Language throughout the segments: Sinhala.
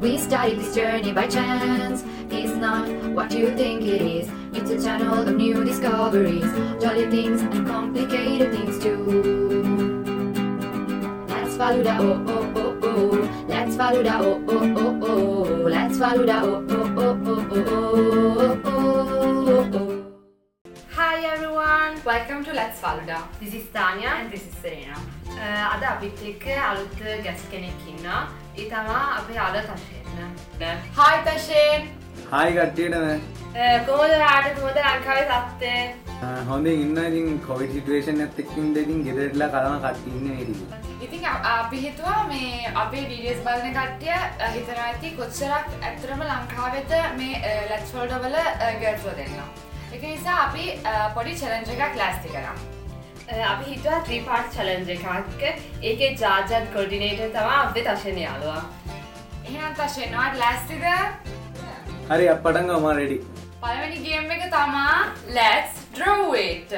We started this journey by chance. It's not what you think it is. It's a channel of new discoveries, jolly things and complicated things too. Let's follow the oh oh oh oh. Let's follow the oh oh oh oh. Let's follow that oh oh oh oh oh oh oh. Hi everyone! Welcome to Let's Faluda. This is Tanya and this is Serena. uh, අද අපිත් එක්ක අලුත් ගැස් කෙනෙක් ඉන්නවා. ඒ තමා අපේ අද තශයෙන්. Hi තශයෙන්! හායි කට්ටියටම කොහොමද රාට කොහොමද ලංකාවේ තත්ත්වය? හොඳින් ඉන්න ඉතින් කොවිඩ් සිටුවේෂන් එකත් එක්ක ඉඳ ඉතින් ගෙදරටලා කලම කට්ටිය ඉන්නේ. ඉතින් අ- අපි හිතුවා මේ අපේ වීඩියෝස් බලන කට්ටිය හිතනවා ඇති කොච්චරක් ඇත්තරම ලංකාවෙත මේ ලැට්ස් වෝල්ඩ වල ගර්ෆ්ලෝ දෙන්න. ඒක නිසා අපි පොඩි චැලෙන්ජ් එකක් ලෑස්ති කරා. අපි හිතුවා 3 part challenge එකක්. ඒකේ ජාජත් කොඩිනේටර් තමා අපේ තශයෙන් යාළුවා. එහෙනම් තශෙන් ඔයාට ලෑස්තිද? හරි අප පටන් ගමු මම රෙඩි. පළවෙනි ගේම් එක තමා Let's Draw It.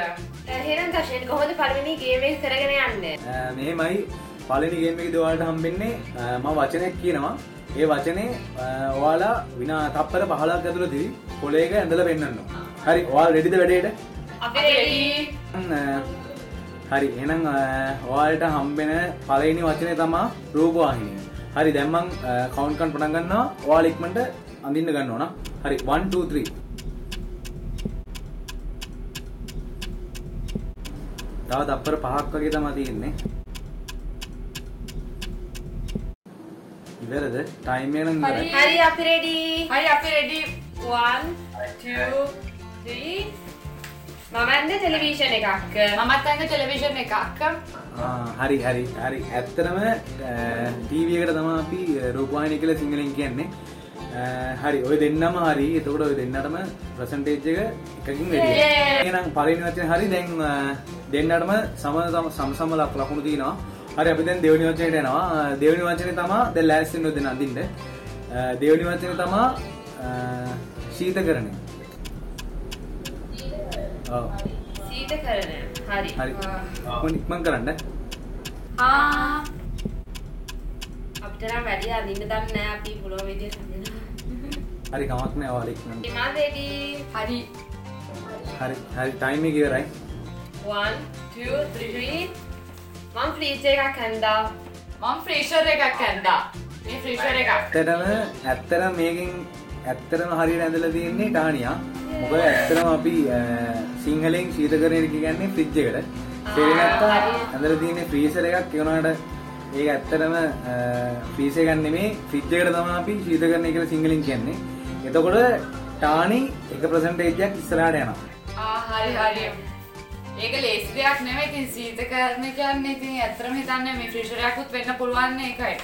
එහෙනම් තශයෙන් කොහොමද පළවෙනි ගේම් එක කරගෙන යන්නේ? මෙහෙමයි පළවෙනි ගේම් එකේදී ඔයාලට හම්බෙන්නේ මම වචනයක් කියනවා. ඒ වචනේ ඔයාලා විනා තප්පර 15ක් ඇතුළතදී පොලේක ඇඳලා පෙන්නන්න ඕන. හරි ඔයාලා රෙඩිද වැඩේට? හරි එහෙනම් අ, ඔයාලට හම්බෙන පළවෙනි වචනේ තමා රූපවාහිනිය. හරි දැන් මං කවුන්ට් කරන්න පටන් ගන්නවා. ඔයාලා ඉක්මනට අඳින්න ගන්න ඕන. හරි 1 2 3. තව තප්පර පහක් වගේ තමයි තියෙන්නේ. ඉවරද? ටයිම් එක නම් ඉවරයි. හරි අපි ready. හරි අපි රෙඩි 1 2 දුයි මමන්ද ටෙලිවිෂන් එකක්. මමත් අඟ ටෙලිවිෂන් එකක්. හරි හරි හරි. ඇත්තනම ටීවකට තම අපි රූපවාහිනය කියල සිංහලෙන් කියන්නේ. හරි ඔය දෙන්නම හරි. එතකොට ඔය දෙන්නටම ප්‍රසන්ටේජ්ජක එකකින් වැඩිනම් පලිනවචන හරි. දැන් දෙන්නටම සම සම්සම ලක් ලකුණු තිනවා හරි අපි දැන් දෙවනි වචනයට එනවා දෙවනි වචනය තමා ද ලෑස්සෙන් නොදෙන අඳින්ට දෙවනි වචනය තමා ශීත කරන්නේ ඔව්. සීතකරණය. හරි. හරි. මොන් ඉක්මන් කරන්න. ආ අපිට නම් වැඩි අඳින්න දන්නේ නැහැ අපි පුළුවන් විදිහට අඳිනවා. හරි කමක් නෑ ඔයාලා ඉක්මන්. මම ready. හරි හරි හරි ටයිම් එක ඉවරයි. 1 2 3 මම ෆ්‍රීජ් එකක් හැන්දා. මම ෆ්‍රීෂර් එකක් ඇන්දා. මේ ෆ්‍රීෂර් එකක්. ඇත්තටම ඇත්තටම මේකෙන් ඇත්තටම හරියට ඇඳලා තියෙන්නේ ටානියා. මොකද ඇත්තටම අපි සිංහලෙන් ශීතකරණය කියන්නේ ෆ්‍රිජ් එකට. ඒ නැත්තම් ඇඳලා තියෙන්නේ ෆ්‍රීසර් එකක් ඒ වුණාට ඒක ඇත්තටම ෆ්‍රීසර් එකක් නෙමෙයි ෆ්‍රිජ් එකට තමයි අපි ශීතකරණය කියලා සිංහලෙන් කියන්නේ. එතකොට ටානි එක ප්‍රසන්ටේජ් එකක් ඉස්සරහට යනවා. ආ හරි හරි. ඒක ලේසි දෙයක් නෙමෙයි ඉතින් සීතකරණ කියන්නේ ඉතින් ඇත්තටම හිතන්නේ මේ ෆ්‍රීෂර් එකකුත් වෙන්න පුළුවන් ඒකයි.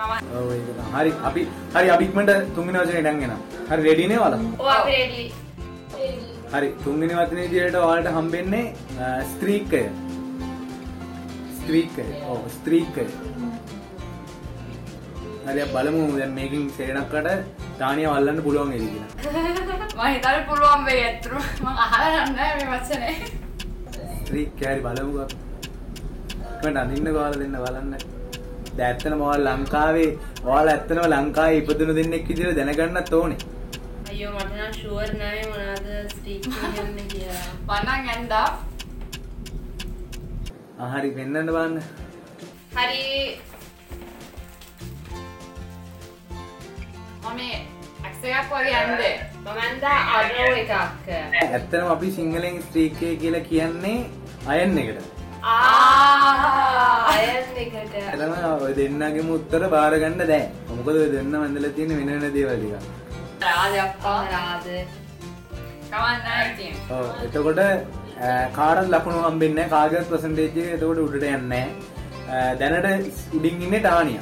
හරි අපි හරි අපි ඉක්මනට තුන්වෙනි වචනේ ඉඳන් එනවා. හරි රෙඩි නේ ඔයාලා? ඔව් අපි ready. හරි තුන්වෙනි වචනේ විදිහට ඔයාලට හම්බෙන්නේ ස්ත්‍රීකය. ස්ත්‍රීකය. ඔව් ස්ත්‍රීකය. හරි අපි බලමු දැන් මේකෙන් සේනක්කට තානිය වල්ලන්න පුළුවන් වෙයි කියලා. මම හිතන්නේ පුළුවන් වෙයි ඇත්තටම මම අහලා නැහැ මේ වචනේ. ස්ත්‍රීකය හරි බලමුකෝ. කන්න අඳින්න ඔයාලා දෙන්න බලන්න. දැත්තන මවල් ලංකාවේ ඔයාල ඇත්තනව ලංකාව ඉපදන දෙන්නෙක් විදිර දැනගන්නත් ඕනේ. අයෝ මටන ශුවර් නෑ මොනාද පන්න ඇන්දා. අහරි පෙන්න්නට බන්න හරි. මමේ ඇක්සයක් වගේ ඇන්ද මමන්දා අරෝ එකක්. ඇත්තනම් අපි සිංහලෙන් ස්ත්‍රීකය කියලා කියන්නේ අයන්න එකට. එලම ඔය දෙන්නගේම උත්තර බාරගන්න දෑ මොකද ඔය දෙන්න වඳල තියෙන වෙනන දේවල්ටික එතකොට කාරත් ලකුණු හම්බෙන්න කාගත් ප්‍රසන්ටේජය එතකොට උඩට යන්න දැනට උඩින් ඉන්න ටානිය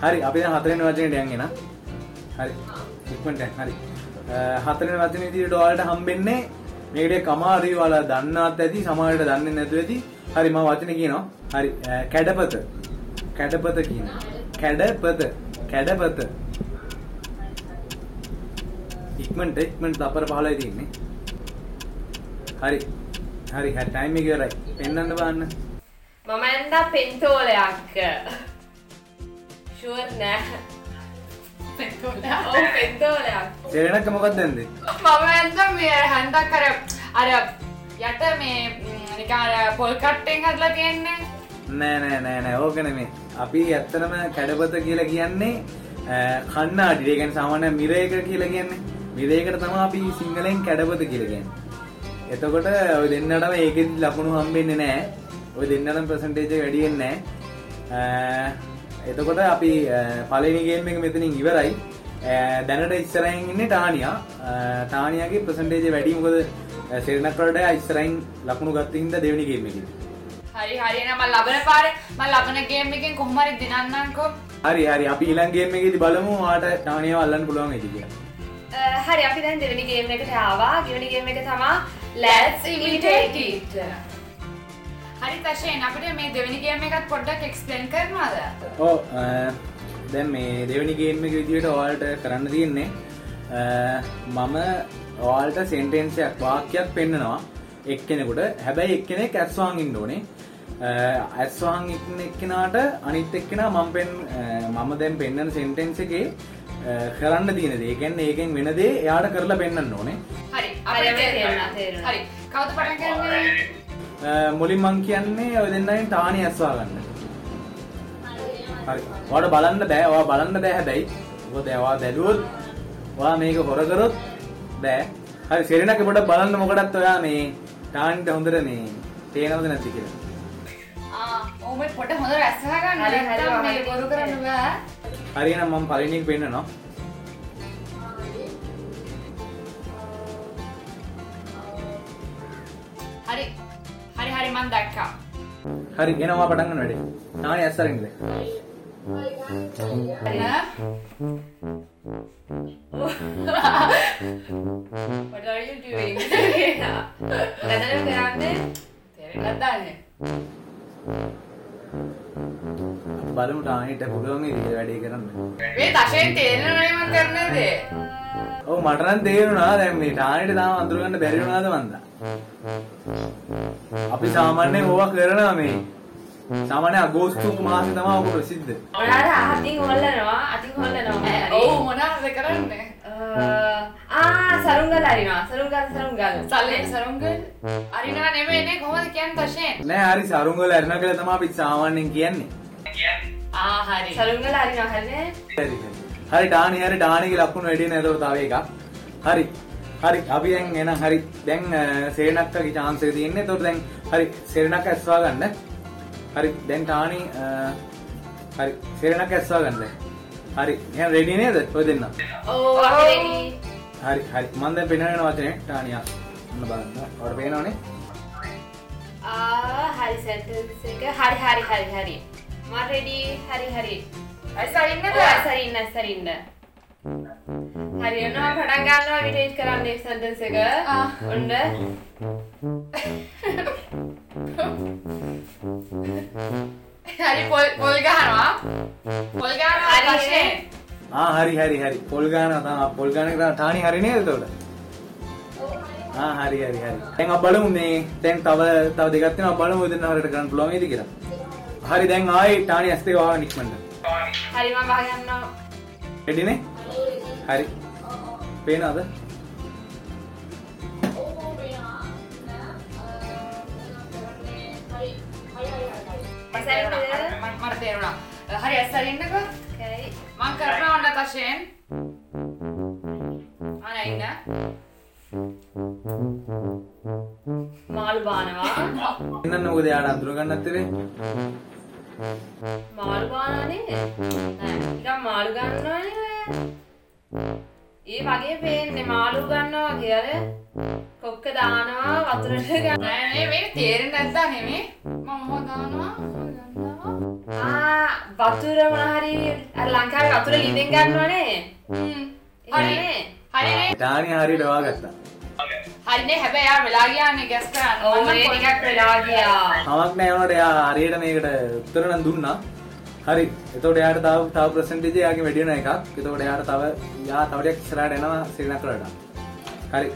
හරි අපි හතරෙන් වචනයට යන්ගෙන හරි. ඉක්මට හරි. හතරෙන් වචන ඉදිරි ඩෝල්ට හම්බෙන්නේ මේකට කමාරි ඔයාලා දන්නවත් ඇති සමහරවිට දන්නේ නැතුව ඇති. හරි මම වචනේ කියනවා. හරි. අ, කැඩපත. කැඩපත කියනවා. කැඩපත. කැඩපත. ඉක්මනට ඉක්මනට තප්පර 15යි තියෙන්නේ. හරි. හරි හරි ටයිම් එක ඉවරයි. පෙන්වන්න බලන්න. මම ඇන්දා පෙන්තෝලයක් ෂුවර් නෑ සෙරෙනක්ක මොකක්ද දැන්දේ? මම ඇන්ද මේ හැන්දක් කර අර යට මේ නිකාර පොල් කට්ටෙන් හදලා තියෙන්නේ නෑ නෑ නෑ නෑ ඕක නෙමෙයි. අපි ඇත්තටම කැඩපත කියලා කියන්නේ අ, කන්නාඩි. ඒ කියන්නේ සාමාන්‍ය මිරේක කියලා කියන්නේ. මිරේකට තමයි අපි සිංහලෙන් කැඩපත කියලා කියන්නේ. එතකොට ඔය දෙන්නටම ඒකෙදි ලකුණු හම්බෙන්නේ නෑ. ඔය දෙන්නටම පර්සන්ටේජ් එක වැඩි වෙන්නේ නෑ. එතකොට අපි අ, පළවෙනි ගේම් එක මෙතනින් ඉවරයි. දැනට ඉස්සරහින් ඉන්නේ ටානියා. ටානියාගේ පර්සන්ටේජ් වැඩි මොකද සෙරනක් වලට ඉස්සරහින් ලකුණු ගත්ත හින්දා දෙවෙනි ගේම් එකේ. හරි හරි එහෙනම් මම ලබන පාරේ මම ලබන ගේම් එකෙන් කොහොම හරි දිනන්නම්කෝ හරි හරි අපි එකේදී බලමු ඔයාට ටානියව අල්ලන්න පුළුවන්. අ, හරි අපි දැන් දෙවෙනි ගේම් එකට ආවා දෙවෙනි ගේම් එක තමා imitate it හරි තශයෙන් අපිට මේ දෙවෙනි ගේම් එකත් පොඩ්ඩක් එක්ස්ප්ලেইন කරනවද? අ, දැන් මේ දෙවෙනි ගේම් එක විදිහට ඔයාලට කරන්න තියෙන්නේ මම ඔයාලට සෙන්ටෙන්ස් එකක් වාක්‍යයක් පෙන්නනවා එක්කෙනෙකුට. හැබැයි එක්කෙනෙක් ඇස් වහන් ඉන්න ඕනේ. අ, ඇස් වහන් ඉන්න එක්කෙනාට අනිත් එක්කෙනා මම පෙන් මම දැන් පෙන්නන සෙන්ටෙන්ස් එකේ කරන්න තියෙන දේ. කියන්නේ ඒකෙන් වෙන දේ එයාට කරලා පෙන්නන්න ඕනේ. හරි හරි, කවුද පටන් ගන්නේ මුලින් මං කියන්නේ ඔය දෙන්නගෙන් තාණි ඇස්වා ගන්න. හරි. ඔයාලට බලන්න බෑ. ඔයා බලන්න බෑ හැබැයි. මොකද ඔයා බැලුවොත් ඔයා මේක හොර කරොත් බෑ. හරි සෙරෙනක පොඩ්ඩක් බලන්න මොකටත් ඔයා මේ තාණිට හොඳට මේ තේනවද නැති කියලා. ආ ඕම පොඩ හොඳ රැස්සලා ගන්න හරි, හරි, මේ. බොරු කරන්න බෑ හරි එහෙනම් මම පළවෙනි එක පෙන්නනවා. මන් දැක්කා හරි ඔයා පටන් ගන්න වැඩේ. තාණි ඇස් අරින්ද? ඈ? What are you doing? දැනට කරන්නේ තේරෙන්නත් දන්නේ බලමු තාණිට පුළුවන් ඉතින් වැඩේ කරන්න. මේ තශයෙන් තේරෙනවනේ මන් කරන දේ ඔව් මට නම් තේරුණා දැන් මේ ටානිට තාම අඳුර ගන්න බැරි වුණාද මන්දා. අපි සාමාන්‍යයෙන් ඕවා කරනවා මේ. සාමාන්‍ය අගෝස්තු මාසේ තමයි ඔක ප්‍රසිද්ධ. ඔයාලා අතින් හොල්ලනවා අතින් හොල්ලනවා ඔව් මොනවද කරන්නේ සරුංගල් අරිනවා සරුංගල් සරුංගල් සල්ලේ සරුංගල් අරිනා නෙමෙයිනේ කොහොමද කියන්නේ තශයෙන් නෑ හරි සරුංගල ඇරන කියලා තමයි අපි සාමාන්‍යයෙන් කියන්නේ. ආ හරි සරුංගල් අරිනවා හරිනේ හරි හරි ටානි හරි ටානිගේ ලකුණු වැඩි නේද තව එකක්. හරි. හරි අපි දැන් එහෙනම් හරි දැන් සේනක්කගේ chance එක තියෙන්නේ. ඒතකොට දැන් හරි සේනක්ක ඇස්වා ගන්න. හරි දැන් අ, හරි සේනක්ක ඇස්වා ගන්න. හරි එහෙනම් රෙඩි නේද? ඔය දෙන්න. ඕ අපි ready. හරි හරි. මම දැන් පෙන්නන වචනේ. ටානියා. ඔන්න බලන්න. ඔයාලට පේනවනේ? ආ හරි එක. හරි හරි හරි හරි. මම ready. හරි හරි. අයිසරින්නද ඔව් අසරින්න අසරින්න හරි එනවා පටන් ගන්නවා විඩේට් කරන්න ආ. ඔන්න. හරි පොල් පොල් ගහනවා. පොල් ගහනවා හරි ආ හරි හරි හරි. පොල් ගානවා තමයි. පොල් ගාන තමයි ටානි හරි නේද එතකොට? ආ හරි හරි හරි. දැන් අපි බලමු මේ දැන් තව තව දෙකක් තියෙනවා බලමු දෙන්න හරියට කරන්න පුළුවන් වේද කියලා. හරි දැන් ආයේ ටානි ඇස් දෙක වහගෙන ඉක්මනට. හරි මම වහගන්නවා රෙඩි නේ? හරි. පේනවද? මට තේරුණා හරි අස්සරින්නකෝ okay. මං කරනවා ඔන්න තශයෙන් අනේ ඉන්න මාළු බානවා එන්නන්න මොකද යාට අඳුර ගන්නත් වෙන්නේ? මාළු බානනේ නෑ නිකන් මාළු ගන්නවනේ ඔය ඒ වගේ පේන්නේ මාළු ගන්නවා වගේ අර කොක්ක දානවා වතුරට ගන්න නෑ නේ මේක තේරෙන්නේ නැද්දා නෙමේ මම හො දානවා හො ගන්නවා ආ වතුර මොන හරි අර ලංකාවේ වතුර ලිඳෙන් ගන්නවනේ හ්ම්. හරි හරිනේ හරිනේ ටානි හරියට වහගත්තා. හරිනේ හැබැයි යා වෙලා ගියානේ ගැස් කරන්න. ඔව්. ඒ ටිකක් වෙලා ගියා. කමක් නෑ වුණාට එයා හරියට මේකට උත්තර නම් දුන්නා. හරි. එතකොට එයාට තව තව පර්සන්ටේජ් එයාගේ වැඩි වෙන එකක්. එතකොට එයාට තව යා තව ටිකක් ඉස්සරහට එනවා ශ්‍රී ලංකාවට. හරි.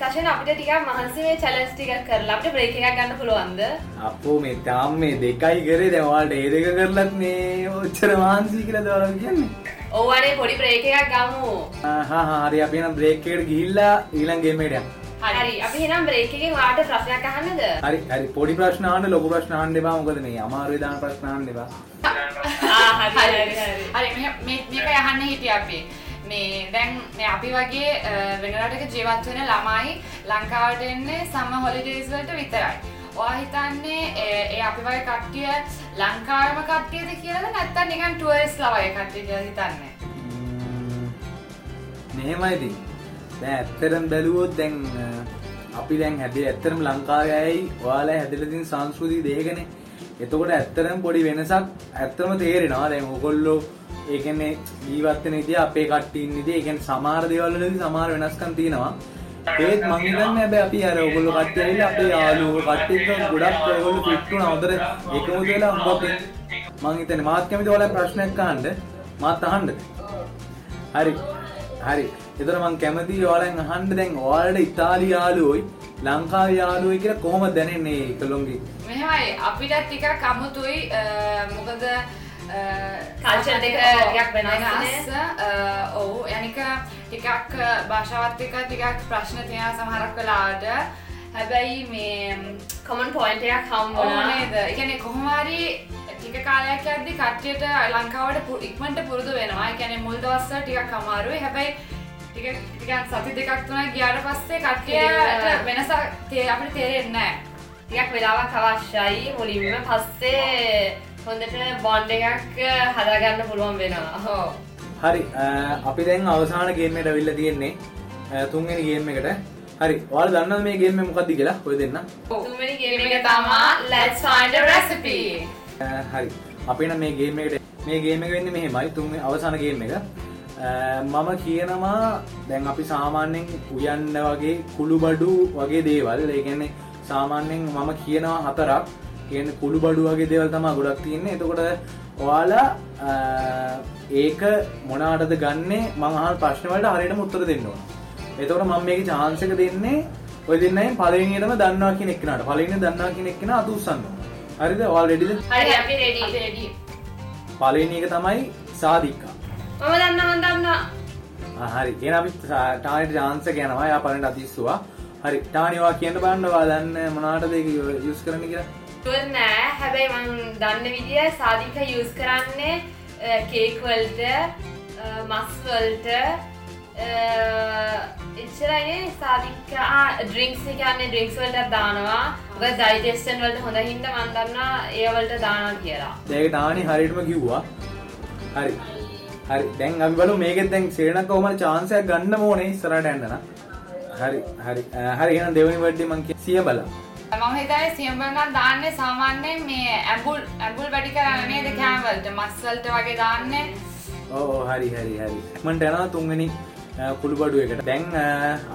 තශන අපිට ටික මහන්සේ චලස් ටික කරලා අපට බ්‍රේක එකක් ගන්න පුළුවන්ද? අපෝ මේ තාම් මේ දෙකයි කරේ. දැවාට ඒ දෙක කරලත් මේ ඔච්චර මාන්සී කියලා දවල කියන්නේ. ඕවනේ පොඩි බ්‍රේක එකක් ගමු. හා හරි. අපි නම් බ්‍රේක්කට ගිහිල්ලා ඊළන්ගේමට හරි. අපි නම් බ්‍රේකකින් වාට ප්‍රශ්නයක් අහන්නද? හරි හරි. පොඩි ප්‍රශ්නාන්ට ලොකු ප්‍රශ්නාන් දෙවා මොකද මේ අමාරු දාන ප්‍රශ්නාන් දෙවා ආ, හරි හරි හරි. හරි මේ- මේක යහන්න හිටිය අපි මේ දැන් මේ අපි වගේ අ, වෙන රටක ජීවත් වෙන ළමයි ලංකාවට එන්නේ සම හොලිඩේස් වලට විතරයි. ඔයා හිතන්නේ ඒ ඒ අපි වගේ කට්ටිය ලංකාවේම කට්ටියද කියලාද නැත්නම් නිකන් ටුවරිස්ට්ලා වගේ කට්ටිය කියලා හිතන්නේ? මෙහෙමයිති දැ ඇත්තරම් බැලුවොත් දැන් අ, අපි දැන් හැදේ ඇත්තරම් ලංකාවයයි ඔයාලා හැදලතින් සංස්කෘතිය දේගෙන එතකොට ඇත්තරම් පොඩි වෙනසක් ඇත්තම තේරෙනවා දැන් ඔකොල්ලෝ ඒකන්නේ ජීවත්තන ඉති අපේ කට්ටින් ඉති ඒකන් සමාර දෙවල්ලදී සමාර වෙනස්කම් තියෙනවා. ඒත් මංගන්න හැබ අපි අර ඔගොල්ල කට්ටයිල අපේ යාලුව කට්ටික ගොඩක් ඔගොල්ල පිට්ටුන අවතර එකම කියලා උඹක් මං හිතන මාත් කැමති ඔයාලා ප්‍රශ්නයක් අහන්න. මාත් අහන්නද හරි. හරි. එතර මං කැමති ඔයාලන් අහන්ඩ දැන් ඔයාලට ඉතාලි යාලුවයි ලංකා යාලුවයි කියලා කොහොම දැනෙන්නේ කළොන්ගේ මෙහෙමයි. අපිට ටිකක් අමුතුයි. අ, මොකද වෙනස්නේ. වෙනස්. ඔව්. යනික ටිකක් අ, භාෂාවත් එක්ක ටිකක් ප්‍රශ්න තියෙනවා සමහරක් වෙලාවට. හැබැයි මේ කොමන් පොයින්ට එකක් ඕ හම්බුණා නේද? එකන කොහොමරි ටික කාලයක් ඇද්දි කට්ටියට ලංකාවට ඉක්මනට පුරුදු වෙනවා. කියන්නේ මුල් දවස්වල ටිකක් අමාරුයි. හැබැයි ටික ටිකක් සති දෙකක් තුනක් ගියාට පස්සේ කට්ටියට වෙනසක් තේ- අපිට තේරෙන්නේ ටිකක් වෙලාවක් අවශ්‍යයි මුලින්ම. පස්සේ හොඳට බොන්්ඩ එකක් හදාගන්න පුළුවන් වෙනවා. ඔව්. හරි අපි දැන් අවසාන ගේමට ඇවිල්ල තියෙන්නේ. අ, තුන්වෙනි ගේම් එකට. හරි ඔයාල දන්න මේ ගේම මොකක්ද කියලා? ඔය දෙන්න. තුන්වෙනි ගේම එක තමා let's find a recipe. හරි. අපි නම් මේ ගේම් එකට මේ ගේම එක වෙන්නේ මෙහෙමයි. තුන් අවසාන ගේම් එක. මම කියනවා දැන් අපි සාමාන්‍යයෙන් උයන්න වගේ කුළු බඩු වගේ දේවල්. ඒ කියන්නේ සාමාන්‍යයෙන් මම කියනවා හතරක් කියන කුළු බඩු වගේ දේවල් තමා ගොඩක් තියෙන්නේ එතකොට ඔයාලා ඒක මොනාටද ගන්නේ මං අහන ප්‍රශ්න වලට හරියටම උත්තර දෙන්න ඕන. එතකොට මම මේකේ chance එක දෙන්නේ ඔය දෙන්නයින් පළවෙනියටම දන්නවා කියන එක්කනට. පළවෙනිය දන්නවා කියන එක්කන අත උස්සන්න ඕන. හරිද? ready. පළවෙනි එක තමයි සාදිකා. මම දන්නවා මම දන්නවා ආ, හරි. එහෙනම් අපි ටානිට chance එක යනවා. එයා පළවෙනිට අත ඉස්සුවා. හරි. ටානි ඔයා කියන්න බලන්න ඔයා දන්න මොනවටද ඒක යූස් කරන්න කියලා. ටුවර් නෑ හැබැයි මං දන්න විදිය සාධික යස් කරන්නේ කේක් වල්ට මස් වල්ට එච්චරයිනේ සාධික ඩ්‍රිංක්ස් කියන්නේ ඩ්‍රිංක්ස් වලට දානවා ඔක ඩයිජෙස්ටන් වලට හොඳ හින්ද මන්දන්නා ඒවලට දානවා කියලා ඒක ටානි හරියටම කිව්වා. හරි. හරි. දැන් අපි බලමු මේකෙන් දැන් සේනක කොහමද chance එකක් ගන්න ඕනේ ඉස්සරහට යන්න නම්. හරි. හරි. අ, හරි එහෙනම් දෙවෙනි වර්ඩේ මං කිය සිය බලන්න. මම හිතන්නේ සියම්බර් නම් දාන්නේ සාමාන්‍යයෙන් මේ ඇඹුල් ඇඹුල් වැඩි කරන්නේ නේද කෑම වලට? මස් වලට වගේ දාන්නේ. ඕ හරි හරි හරි. මට යනවා තුන්වෙනි කුළු බඩුව එකට දැන්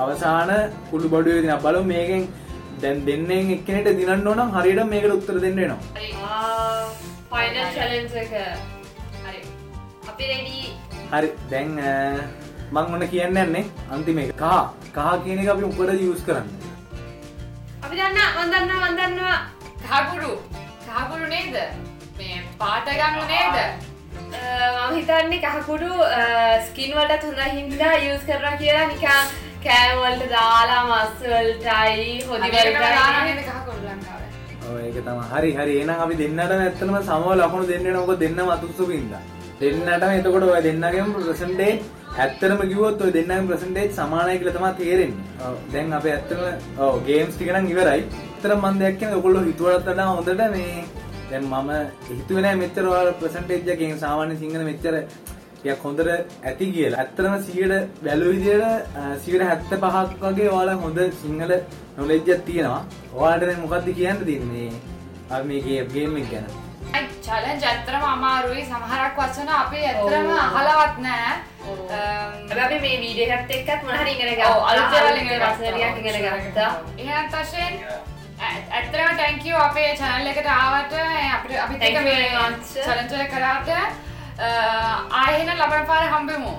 අවසාන කුළු බඩුව දින. බලමු මේකෙන් දැන් දෙන්නෙන් එක්කෙනෙට දිනන්න ඕන නම් හරියට මේකට උත්තර දෙන්න වෙනවා. ෆයිනල් චලෙන්ජ් එක. හරි. අපි රෙඩි හරි. දැන් අ, මං ඔන්න කියන්න යන්නේ අන්තිම එක කහ. කහ කියන එක අපි උඩ යූස් කරන්න අපි දන්නා මන් දන්නවා මන් දන්නවා කහකුරු කහකුරු නේද? මේ පාට ගන්න නේද? මම හිතන්නේ කහකුඩු ස්කින් වලට හොඳ හින්දා යස් කරන කියලා. නිකන් කෑමවලට දාලා මස්වල්ටයි අනිකට දාන හොදිවලටයි නේද කහකුරු ලංකාවේ? ඔය ඒක තමයි. හරි හරි. එහෙනම් අපි දෙන්නට ඇත්තටම සමව ලකුණු දෙන්න වෙනවා. මොකද දෙන්නම අතුස්සු වින්දා දෙන්නටම එතකොට ඔය දෙන්නගේම ප්‍රසන්ටේජ් ඇත්තටම කිව්වොත් ඔය දෙන්නගේම ප්‍රසන්ටේජ් සමානයි කියලා තමයි තේරෙන්නේ දැන් අපි ඇත්තටම ඔව් ගේම්ස් ටික නම් ඉවරයි ඇත්තටම මම දෙයක් කියන්නේ ඔයගොල්ලෝ හිතුවටත් වඩා හොඳට මේ දැන් මම හිතුවේ නෑ මෙච්චර ඔයාලා ප්‍රසන්ටේජ් එකකින් සාමාන්‍ය සිංහල මෙච්චර ටිකක් හොඳට ඇති කියලා. ඇත්තටම 100ට බැලුව විදිහට අ, 175ක් වගේ ඔයාලා හොඳ සිංහල නොලෙජ් එකක් තියෙනවා. ඔයාලට දැන් මොකද්ද කියන්න තියෙන්නේ අර මේ ගේම් එක ගැන? චලෙන්ජ් ඇත්තරම අමාරුයි. සමහරක් වචන අපි ඇත්තරම. අහලවත් නෑ. අපි මේ වීඩියෝ එකත් එක්කත් මොන හරි ඉගෙන ඔව්, අලුත් දේවල් ඉගෙන ටිකක් ඉගෙන ගත්තා. එහෙනම් තශෙන් ඇත්තරම thank you අපේ channel එකට ආවට. අපිට අපිත් එක්ක මේ challenge එක කරාට. ආයෙ එහෙනම් ලබන පාර හම්බෙමු.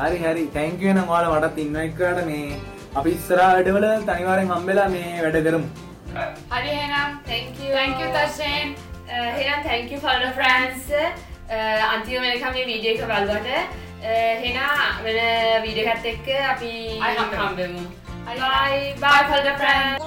හරි හරි. Thank you එනම් ඔයාලා මටත් ඉන්වයිට් කරාට මේ අපි ඉස්සරහා වැඩවල තනිවාරෙන් හම්බෙලා මේ වැඩ කරමු. හරි එහෙනම්. Thank you. Thank you තර්ෂයෙන් හෙනම් thank you for the friends අන්තිම වෙනකම් මේ වීඩියෝ එක බලුවට හෙනා වෙන වීඩියෝ එකත් එක්ක අපි ආයි හම්බෙමු. හම්බෙමු bye bye for the friends